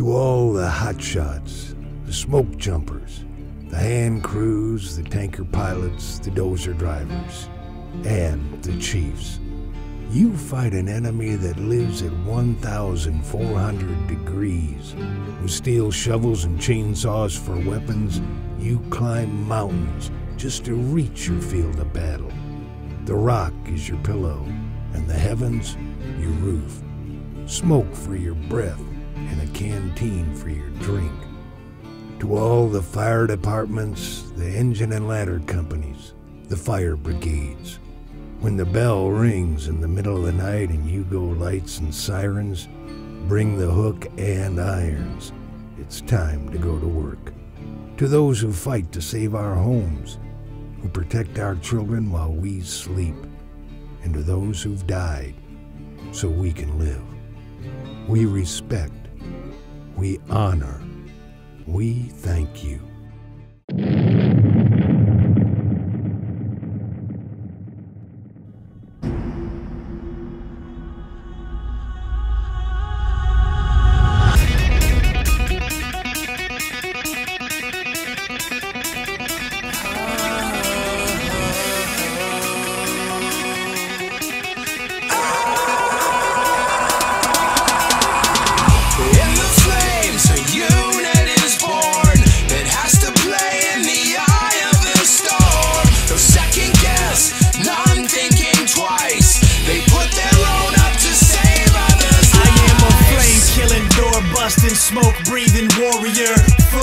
To all the hotshots, the smoke jumpers, the hand crews, the tanker pilots, the dozer drivers, and the chiefs. You fight an enemy that lives at 1,400 degrees. With steel shovels and chainsaws for weapons, you climb mountains just to reach your field of battle. The rock is your pillow, and the heavens your roof. Smoke for your breath, and a canteen for your drink. To all the fire departments, the engine and ladder companies, the fire brigades. When the bell rings in the middle of the night and you go lights and sirens, bring the hook and irons. It's time to go to work. To those who fight to save our homes, who protect our children while we sleep, and to those who've died so we can live. We respect, we honor, we thank you.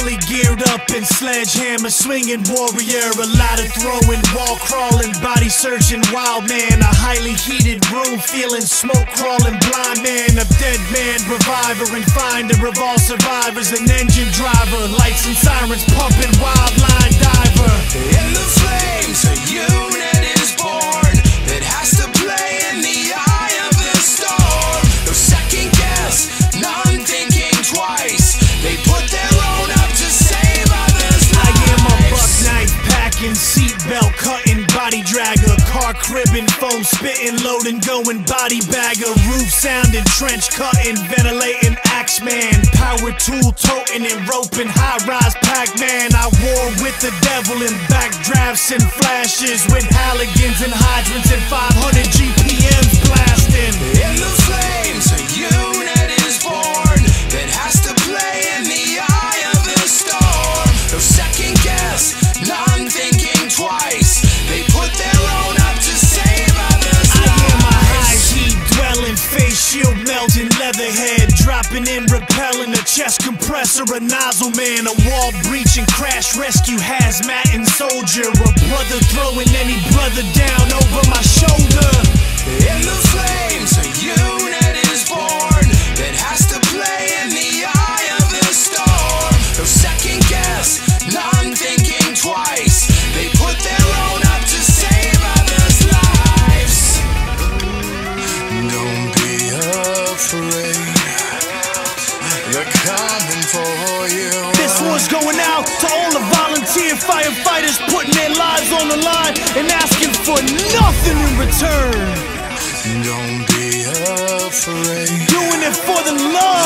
Fully geared up and sledgehammer swinging warrior. A lot of throwing, wall crawling, body searching, wild man. A highly heated room feeling smoke crawling, blind man. A dead man, reviver and finder of all survivors. An engine driver, lights and sirens pumping, wild line diver. Car cribbing, foam spitting, loading, going body bagger, roof sounding, trench cutting, ventilating, axe man, power tool toting and roping, high rise Pac Man. I war with the devil in backdrafts and flashes with Halligans and hydrants and 500 GPMs blasting. Leatherhead in, repelling a chest compressor, a nozzle man, a wall breaching, crash rescue, hazmat and soldier, a brother throwing any brother coming for you. This one's going out to all the volunteer firefighters putting their lives on the line and asking for nothing in return. Don't be afraid. Doing it for the love.